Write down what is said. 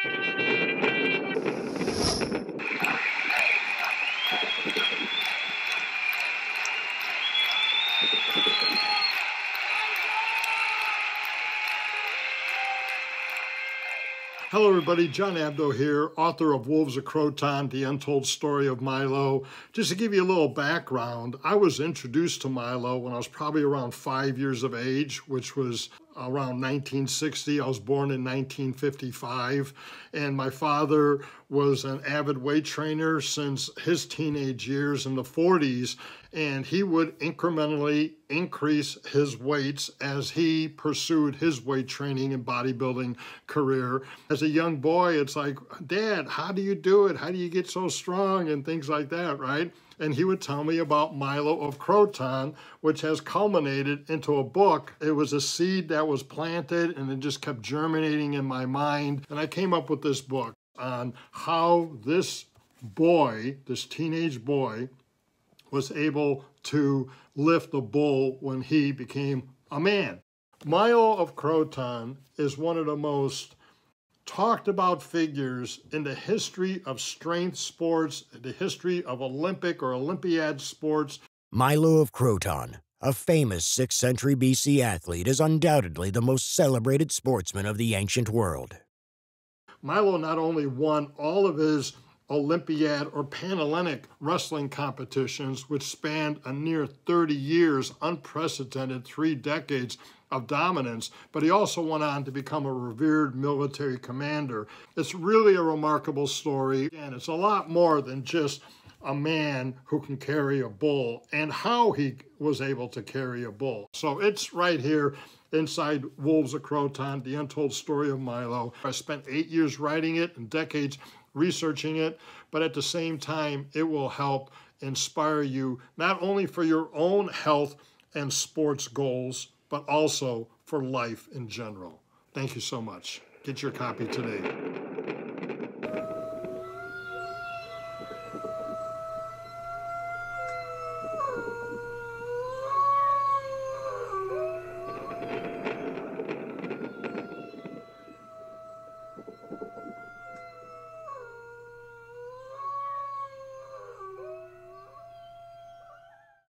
Hello, everybody. John Abdo here, author of Wolves of Croton, The Untold Story of Milo. Just to give you a little background, I was introduced to Milo when I was probably around five years of age, which was around 1960. I was born in 1955, and my father was an avid weight trainer since his teenage years in the 40s, and he would incrementally increase his weights as he pursued his weight training and bodybuilding career. As a young boy, it's like, Dad, how do you do it? How do you get so strong? And things like that, right? And he would tell me about Milo of Croton, which has culminated into a book. It was a seed that was planted and it just kept germinating in my mind. And I came up with this book on how this boy, this teenage boy, was able to lift a bull when he became a man. Milo of Croton is one of the most talked about figures in the history of strength sports, the history of Olympic or Olympiad sports. Milo of Croton, a famous 6th century BC athlete, is undoubtedly the most celebrated sportsman of the ancient world. Milo not only won all of his Olympiad or Panhellenic wrestling competitions, which spanned a near 30 years, unprecedented three decades of dominance, but he also went on to become a revered military commander. It's really a remarkable story, and it's a lot more than just a man who can carry a bull and how he was able to carry a bull. So it's right here inside Wolves of Croton, The Untold Story of Milo. I spent eight years writing it and decades researching it, but at the same time, it will help inspire you not only for your own health and sports goals, but also for life in general. Thank you so much. Get your copy today.